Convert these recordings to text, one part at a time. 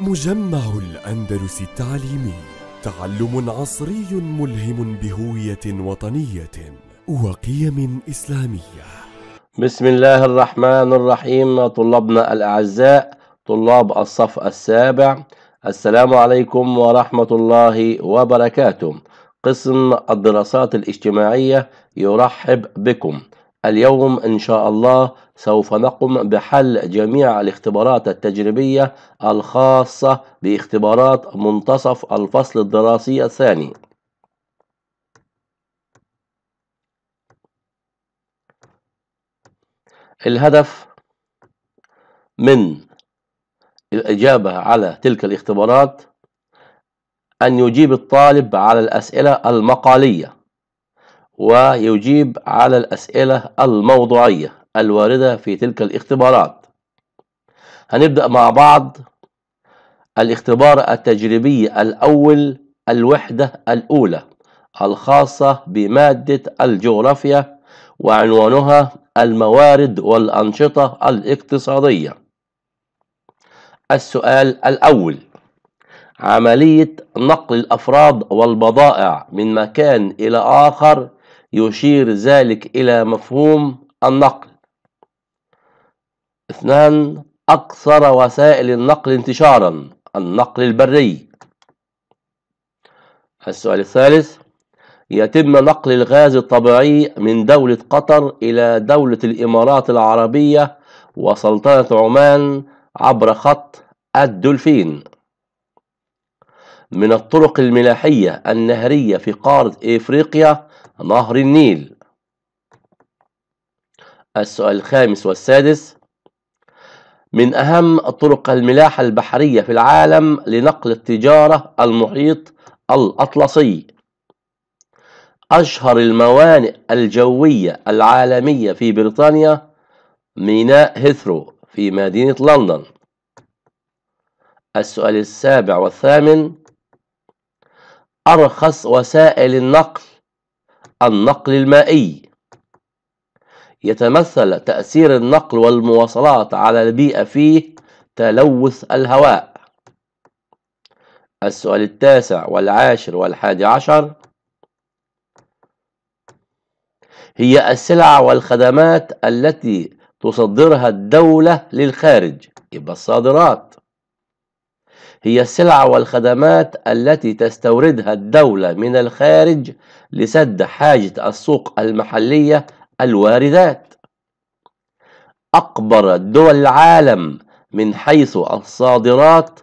مجمع الأندلس التعليمي تعلم عصري ملهم بهوية وطنية وقيم إسلامية. بسم الله الرحمن الرحيم طلابنا الأعزاء طلاب الصف السابع. السلام عليكم ورحمة الله وبركاته. قسم الدراسات الاجتماعية يرحب بكم. اليوم إن شاء الله سوف نقوم بحل جميع الاختبارات التجريبية الخاصة باختبارات منتصف الفصل الدراسي الثاني. الهدف من الإجابة على تلك الاختبارات أن يجيب الطالب على الأسئلة المقالية. ويجيب على الأسئلة الموضوعية الواردة في تلك الاختبارات. هنبدأ مع بعض الاختبار التجريبي الأول الوحدة الأولى الخاصة بمادة الجغرافيا وعنوانها الموارد والأنشطة الاقتصادية. السؤال الأول عملية نقل الأفراد والبضائع من مكان إلى آخر يشير ذلك إلى مفهوم النقل. اثنان أكثر وسائل النقل انتشارا النقل البري. السؤال الثالث يتم نقل الغاز الطبيعي من دولة قطر إلى دولة الإمارات العربية وسلطنة عمان عبر خط الدولفين. من الطرق الملاحية النهرية في قارة إفريقيا نهر النيل. السؤال الخامس والسادس. من أهم طرق الملاحة البحرية في العالم لنقل التجارة المحيط الأطلسي. أشهر الموانئ الجوية العالمية في بريطانيا ميناء هيثرو في مدينة لندن. السؤال السابع والثامن. أرخص وسائل النقل النقل المائي. يتمثل تأثير النقل والمواصلات على البيئة فيه تلوث الهواء. السؤال التاسع والعاشر والحادي عشر. هي السلع والخدمات التي تصدرها الدولة للخارج. يبقى الصادرات. هي السلع والخدمات التي تستوردها الدولة من الخارج لسد حاجة السوق المحلية الواردات. أكبر دول العالم من حيث الصادرات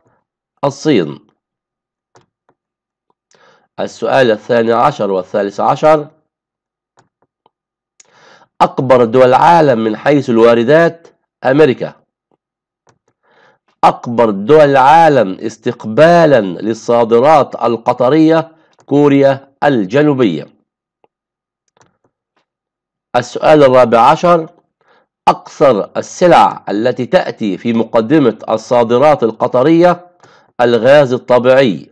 الصين. السؤال الثاني عشر والثالث عشر. أكبر دول العالم من حيث الواردات أمريكا. أكبر دول العالم استقبالا للصادرات القطرية كوريا الجنوبية. السؤال الرابع عشر أكثر السلع التي تأتي في مقدمة الصادرات القطرية الغاز الطبيعي.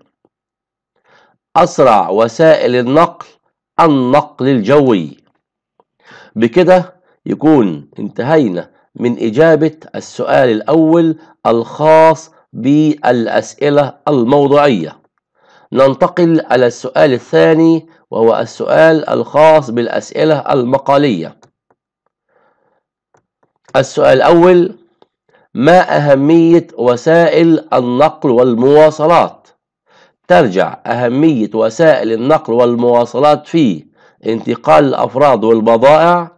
أسرع وسائل النقل النقل الجوي. بكده يكون انتهينا من إجابة السؤال الأول الخاص بالأسئلة الموضوعية. ننتقل على السؤال الثاني وهو السؤال الخاص بالأسئلة المقالية. السؤال الأول ما أهمية وسائل النقل والمواصلات؟ ترجع أهمية وسائل النقل والمواصلات في انتقال الأفراد والبضائع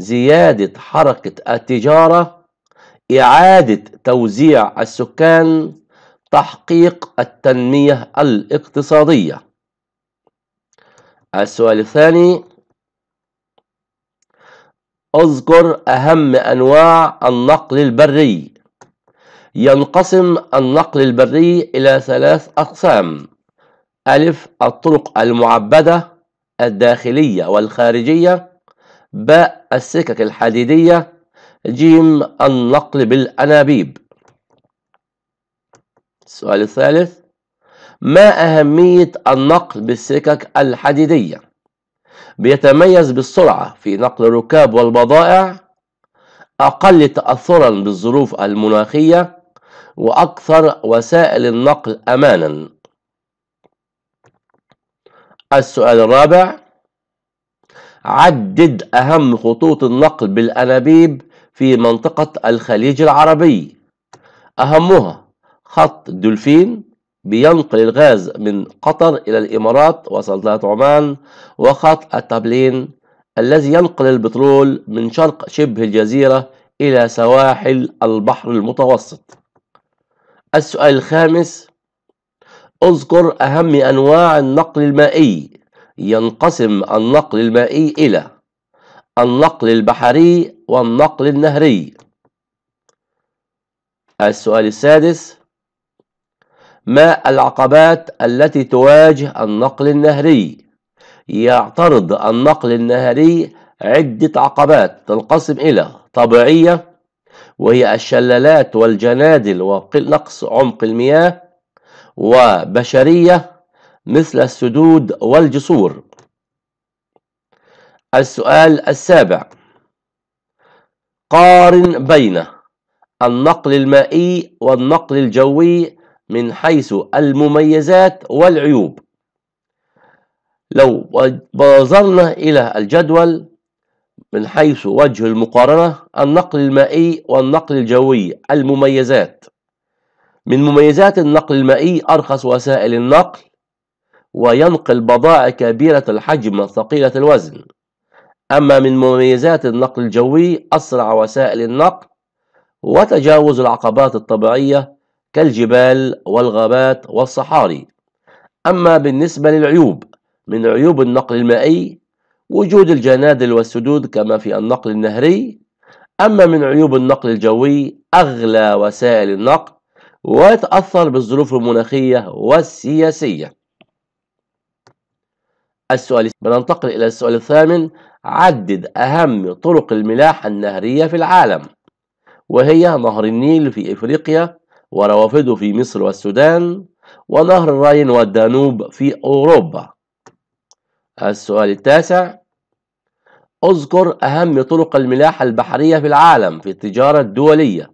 زيادة حركة التجارة إعادة توزيع السكان تحقيق التنمية الاقتصادية. السؤال الثاني أذكر أهم أنواع النقل البري. ينقسم النقل البري إلى ثلاث أقسام. ألف الطرق المعبدة الداخلية والخارجية. باء السكك الحديدية جيم النقل بالأنابيب. السؤال الثالث ما أهمية النقل بالسكك الحديدية؟ بيتميز بالسرعة في نقل الركاب والبضائع أقل تأثرا بالظروف المناخية وأكثر وسائل النقل أمانا. السؤال الرابع عدد أهم خطوط النقل بالأنابيب في منطقة الخليج العربي. أهمها خط الدولفين بينقل الغاز من قطر إلى الإمارات وسلطنة عمان وخط التابلين الذي ينقل البترول من شرق شبه الجزيرة إلى سواحل البحر المتوسط. السؤال الخامس اذكر أهم أنواع النقل المائي ينقسم النقل المائي إلى النقل البحري والنقل النهري. السؤال السادس ما العقبات التي تواجه النقل النهري؟ يعترض النقل النهري عدة عقبات تنقسم إلى طبيعية وهي الشلالات والجنادل ونقص عمق المياه وبشرية مثل السدود والجسور. السؤال السابع. قارن بين النقل المائي والنقل الجوي من حيث المميزات والعيوب. لو نظرنا إلى الجدول من حيث وجه المقارنة النقل المائي والنقل الجوي المميزات. من مميزات النقل المائي أرخص وسائل النقل وينقل بضائع كبيرة الحجم ثقيلة الوزن. أما من مميزات النقل الجوي أسرع وسائل النقل وتجاوز العقبات الطبيعية كالجبال والغابات والصحاري. أما بالنسبة للعيوب من عيوب النقل المائي وجود الجنادل والسدود كما في النقل النهري. أما من عيوب النقل الجوي أغلى وسائل النقل ويتأثر بالظروف المناخية والسياسية. السؤال بننتقل إلى السؤال الثامن. عدد أهم طرق الملاحة النهرية في العالم وهي نهر النيل في إفريقيا وروافده في مصر والسودان ونهر الراين والدانوب في أوروبا. السؤال التاسع. اذكر أهم طرق الملاحة البحرية في العالم في التجارة الدولية.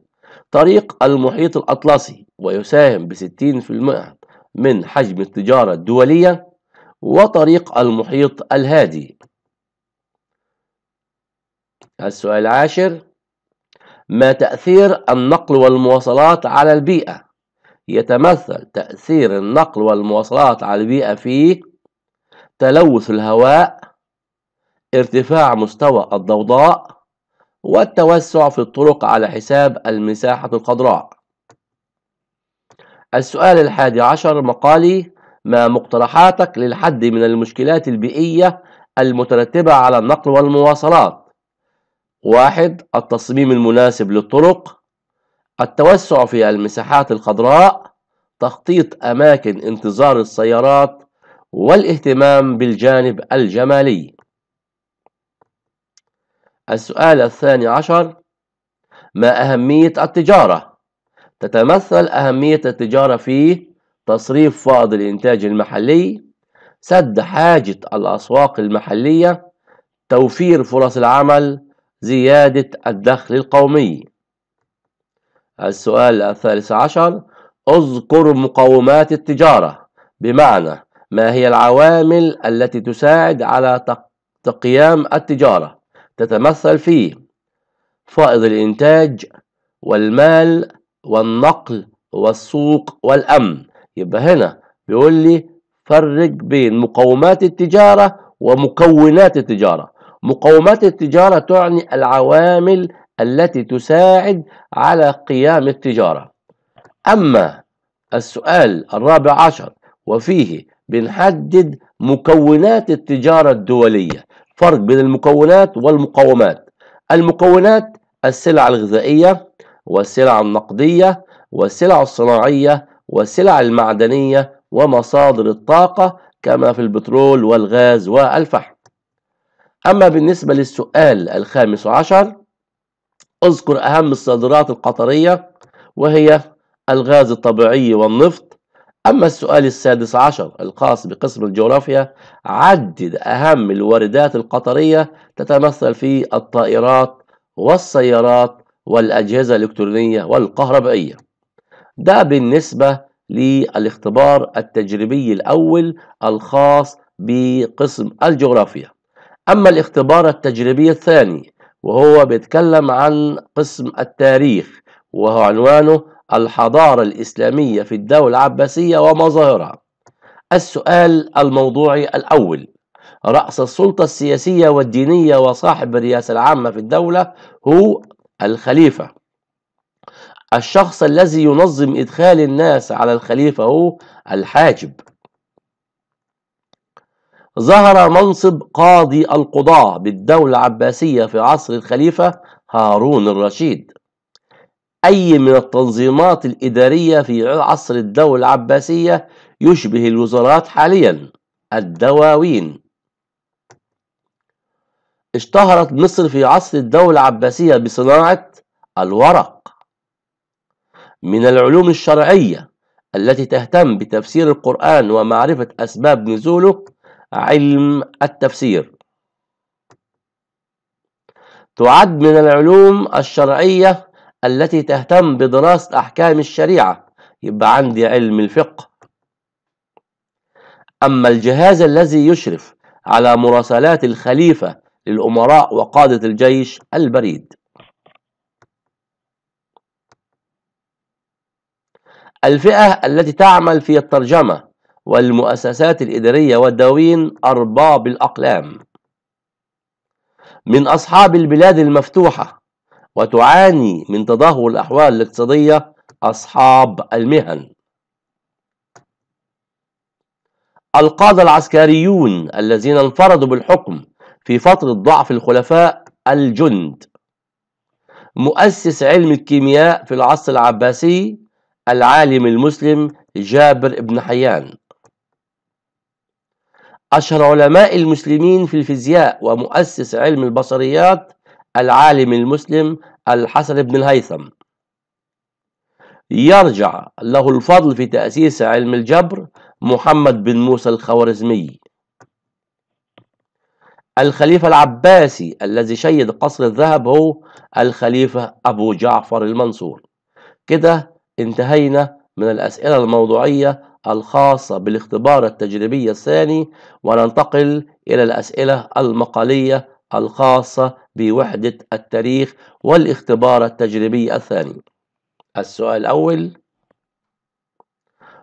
طريق المحيط الأطلسي ويساهم في المئة من حجم التجارة الدولية. وطريق المحيط الهادي. السؤال العاشر ما تأثير النقل والمواصلات على البيئة؟ يتمثل تأثير النقل والمواصلات على البيئة في تلوث الهواء ارتفاع مستوى الضوضاء والتوسع في الطرق على حساب المساحة الخضراء السؤال الحادي عشر مقالي ما مقترحاتك للحد من المشكلات البيئية المترتبة على النقل والمواصلات. واحد التصميم المناسب للطرق. التوسع في المساحات الخضراء. تخطيط أماكن انتظار السيارات. والاهتمام بالجانب الجمالي. السؤال الثاني عشر. ما أهمية التجارة؟ تتمثل أهمية التجارة في تصريف فائض الإنتاج المحلي سد حاجة الأسواق المحلية توفير فرص العمل زيادة الدخل القومي. السؤال الثالث عشر اذكر مقومات التجارة. بمعنى ما هي العوامل التي تساعد على قيام التجارة؟ تتمثل في فائض الإنتاج والمال والنقل والسوق والأمن. يبقى هنا بيقول لي فرق بين مقومات التجارة ومكونات التجارة. مقومات التجارة تعني العوامل التي تساعد على قيام التجارة. أما السؤال الرابع عشر وفيه بنحدد مكونات التجارة الدولية. فرق بين المكونات والمقومات. المكونات السلع الغذائية والسلع النقدية والسلع الصناعية والسلع المعدنية ومصادر الطاقة كما في البترول والغاز والفحم. أما بالنسبة للسؤال الخامس عشر اذكر أهم الصادرات القطرية وهي الغاز الطبيعي والنفط. أما السؤال السادس عشر الخاص بقسم الجغرافيا عدد أهم الواردات القطرية تتمثل في الطائرات والسيارات والأجهزة الإلكترونية والكهربائية. ده بالنسبة للاختبار التجريبي الأول الخاص بقسم الجغرافيا. أما الاختبار التجريبي الثاني وهو بيتكلم عن قسم التاريخ وهو عنوانه الحضارة الإسلامية في الدولة العباسية ومظاهرها السؤال الموضوعي الأول رأس السلطة السياسية والدينية وصاحب الرئاسة العامة في الدولة هو الخليفة. الشخص الذي ينظم إدخال الناس على الخليفة هو الحاجب. ظهر منصب قاضي القضاة بالدولة العباسية في عصر الخليفة هارون الرشيد. أي من التنظيمات الإدارية في عصر الدولة العباسية يشبه الوزارات حاليا الدواوين. اشتهرت مصر في عصر الدولة العباسية بصناعة الورق. من العلوم الشرعية التي تهتم بتفسير القرآن ومعرفة أسباب نزوله علم التفسير. تعد من العلوم الشرعية التي تهتم بدراسة أحكام الشريعة يبقى عندي علم الفقه. أما الجهاز الذي يشرف على مراسلات الخليفة للأمراء وقادة الجيش البريد. الفئة التي تعمل في الترجمة والمؤسسات الإدارية والدواوين أرباب الأقلام من أصحاب البلاد المفتوحة وتعاني من تدهور الأحوال الاقتصادية أصحاب المهن. القادة العسكريون الذين انفردوا بالحكم في فترة ضعف الخلفاء الجند. مؤسس علم الكيمياء في العصر العباسي العالم المسلم جابر بن حيان. أشهر علماء المسلمين في الفيزياء ومؤسس علم البصريات العالم المسلم الحسن بن الهيثم. يرجع له الفضل في تأسيس علم الجبر محمد بن موسى الخوارزمي. الخليفة العباسي الذي شيد قصر الذهب هو الخليفة أبو جعفر المنصور. كده انتهينا من الأسئلة الموضوعية الخاصة بالاختبار التجريبي الثاني وننتقل إلى الأسئلة المقالية الخاصة بوحدة التاريخ والاختبار التجريبي الثاني. السؤال الأول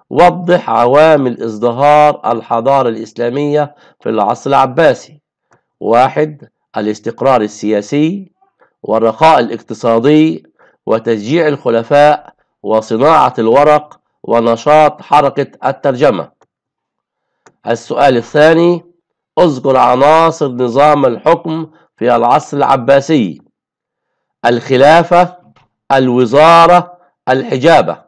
وضح عوامل إزدهار الحضارة الإسلامية في العصر العباسي. واحد الاستقرار السياسي والرخاء الاقتصادي وتشجيع الخلفاء وصناعة الورق ونشاط حركة الترجمة. السؤال الثاني أذكر عناصر نظام الحكم في العصر العباسي. الخلافة الوزارة الحجابة.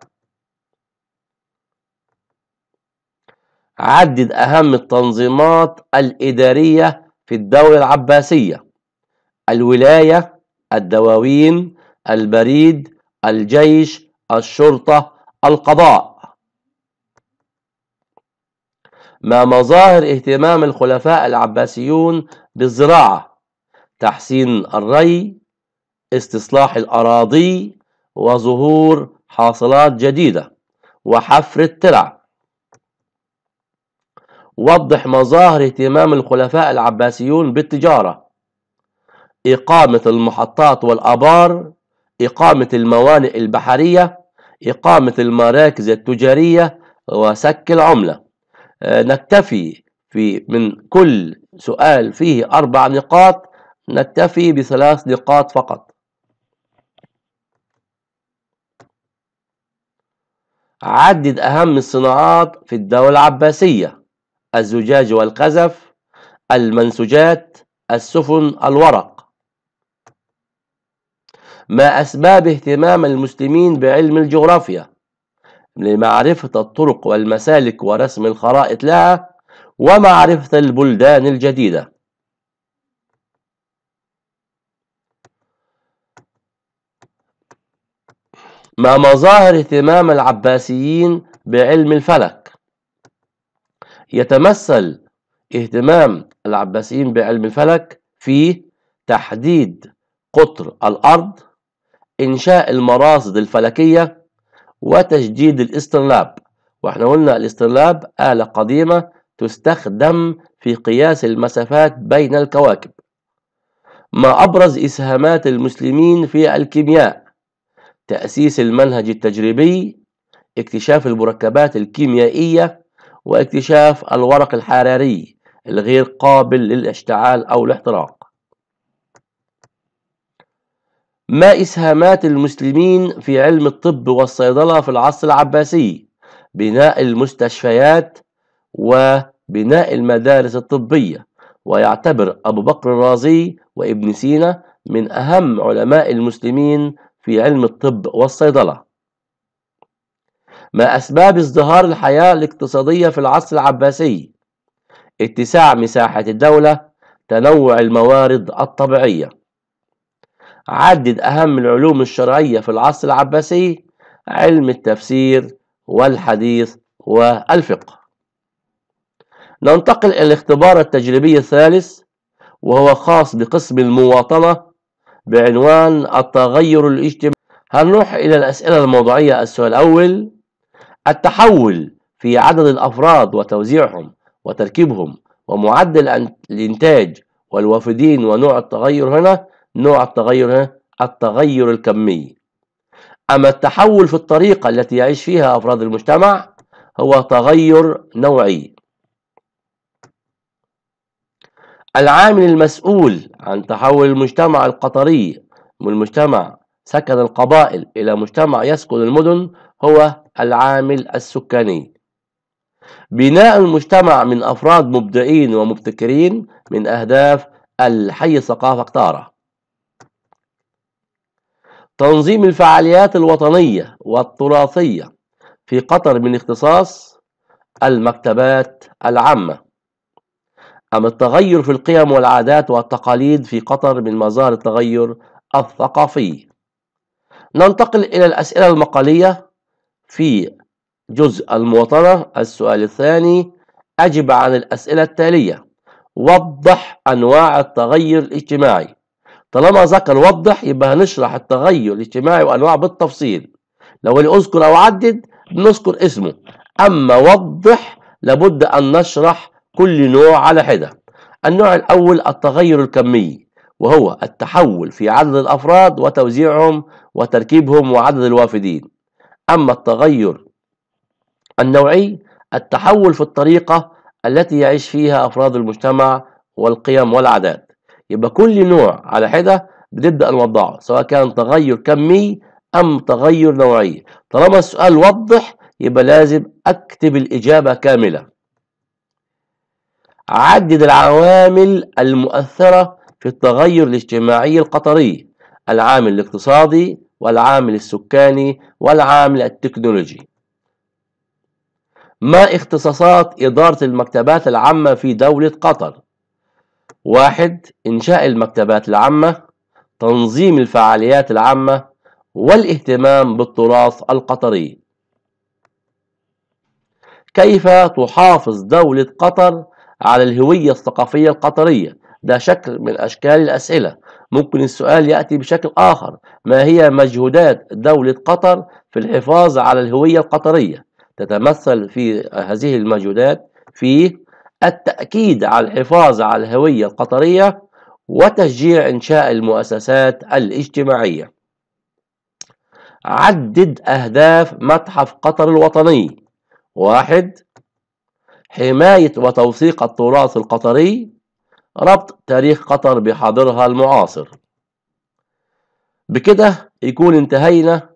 عدد أهم التنظيمات الإدارية في الدولة العباسية. الولاية الدواوين البريد الجيش الشرطة القضاء. ما مظاهر اهتمام الخلفاء العباسيون بالزراعة. تحسين الري استصلاح الأراضي وظهور حاصلات جديدة وحفر الترع. وضح مظاهر اهتمام الخلفاء العباسيون بالتجارة. إقامة المحطات والآبار إقامة الموانئ البحرية إقامة المراكز التجارية وسك العملة. نكتفي في من كل سؤال فيه أربع نقاط نكتفي بثلاث نقاط فقط. عدد أهم الصناعات في الدولة العباسية الزجاج والخزف المنسوجات السفن الورق. ما أسباب اهتمام المسلمين بعلم الجغرافيا لمعرفة الطرق والمسالك ورسم الخرائط لها ومعرفة البلدان الجديدة. ما مظاهر اهتمام العباسيين بعلم الفلك يتمثل اهتمام العباسيين بعلم الفلك في تحديد قطر الأرض إنشاء المراصد الفلكية وتجديد الاسترلاب وإحنا قلنا الاسترلاب آلة قديمة تستخدم في قياس المسافات بين الكواكب. ما أبرز إسهامات المسلمين في الكيمياء تأسيس المنهج التجريبي اكتشاف المركبات الكيميائية واكتشاف الورق الحراري الغير قابل للاشتعال أو الاحتراق. ما إسهامات المسلمين في علم الطب والصيدلة في العصر العباسي؟ بناء المستشفيات وبناء المدارس الطبية. ويعتبر أبو بكر الرازي وابن سينا من أهم علماء المسلمين في علم الطب والصيدلة. ما أسباب ازدهار الحياة الاقتصادية في العصر العباسي؟ اتساع مساحة الدولة تنوع الموارد الطبيعية. عدد أهم العلوم الشرعية في العصر العباسي علم التفسير والحديث والفقه. ننتقل إلى الاختبار التجريبي الثالث وهو خاص بقسم المواطنة بعنوان التغير الاجتماعي. هنروح إلى الأسئلة الموضوعية؟ السؤال الأول التحول في عدد الأفراد وتوزيعهم وتركيبهم ومعدل الإنتاج والوافدين ونوع التغير هنا نوع التغير هنا التغير الكمي. أما التحول في الطريقة التي يعيش فيها أفراد المجتمع هو تغير نوعي. العامل المسؤول عن تحول المجتمع القطري من مجتمع سكن القبائل إلى مجتمع يسكن المدن هو العامل السكاني. بناء المجتمع من أفراد مبدعين ومبتكرين من أهداف الحي الثقافة قطارة تنظيم الفعاليات الوطنية والتراثية في قطر من اختصاص المكتبات العامة. أما التغير في القيم والعادات والتقاليد في قطر من مظاهر التغير الثقافي. ننتقل إلى الأسئلة المقالية في جزء المواطنة السؤال الثاني أجب عن الأسئلة التالية وضح أنواع التغير الاجتماعي. طالما ذكر وضح يبقى هنشرح التغير الاجتماعي وأنواعه بالتفصيل. لو اللي أذكر أو عدد بنذكر اسمه. أما وضح لابد أن نشرح كل نوع على حدة. النوع الأول التغير الكمي وهو التحول في عدد الأفراد وتوزيعهم وتركيبهم وعدد الوافدين. أما التغير النوعي التحول في الطريقة التي يعيش فيها أفراد المجتمع والقيم والعادات. يبقى كل نوع على حدة بنبدأ نوضعه سواء كان تغير كمي أم تغير نوعي. طالما السؤال وضح يبقى لازم أكتب الإجابة كاملة. عدد العوامل المؤثرة في التغير الاجتماعي القطري العامل الاقتصادي والعامل السكاني والعامل التكنولوجي. ما اختصاصات إدارة المكتبات العامة في دولة قطر؟ واحد إنشاء المكتبات العامة تنظيم الفعاليات العامة والاهتمام بالتراث القطري. كيف تحافظ دولة قطر على الهوية الثقافية القطرية؟ ده شكل من أشكال الأسئلة. ممكن السؤال يأتي بشكل آخر. ما هي مجهودات دولة قطر في الحفاظ على الهوية القطرية؟ تتمثل في هذه المجهودات في التأكيد على الحفاظ على الهوية القطرية وتشجيع إنشاء المؤسسات الاجتماعية. عدد أهداف متحف قطر الوطني. واحد حماية وتوثيق التراث القطري. ربط تاريخ قطر بحاضرها المعاصر. بكده يكون انتهينا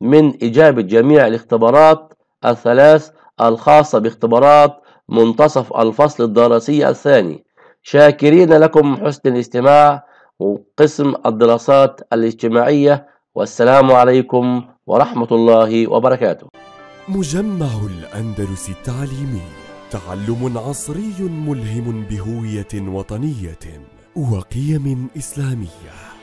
من إجابة جميع الاختبارات الثلاث الخاصة باختبارات منتصف الفصل الدراسي الثاني. شاكرين لكم حسن الاستماع وقسم الدراسات الاجتماعية. والسلام عليكم ورحمة الله وبركاته. مجمع الأندلس التعليمي تعلم عصري ملهم بهوية وطنية وقيم إسلامية.